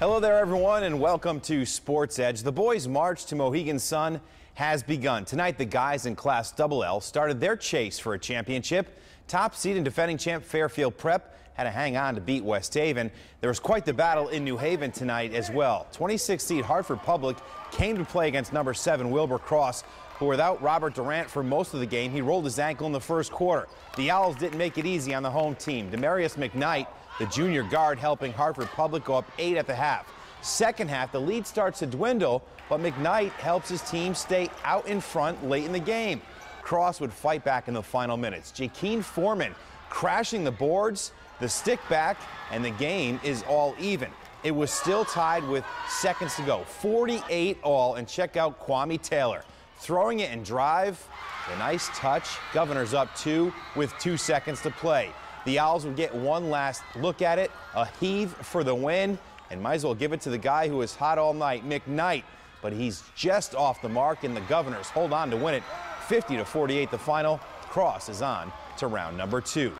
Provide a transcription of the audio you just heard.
Hello there, everyone, and welcome to Sports Edge. The boys' march to Mohegan Sun has begun. Tonight, the guys in Class Double L started their chase for a championship. Top seed and defending champ Fairfield Prep had to hang on to beat West Haven. There was quite the battle in New Haven tonight as well. 26 seed Hartford Public came to play against number 7 Wilbur Cross, who without Robert Durant for most of the game. He rolled his ankle in the first quarter. The Owls didn't make it easy on the home team. Demarius McKnight the junior guard helping Hartford Public go up eight at the half. Second half, the lead starts to dwindle, but McKnight helps his team stay out in front late in the game. Cross would fight back in the final minutes. Jakeen Foreman crashing the boards, the stick back, and the game is all even. It was still tied with seconds to go. 48 all, and check out Kwame Taylor. Throwing it and drive, a nice touch. Governor's up two with two seconds to play. The Owls would get one last look at it, a heave for the win, and might as well give it to the guy who was hot all night, McKnight. But he's just off the mark, and the Governors hold on to win it 50 to 48 the final. Cross is on to round number two.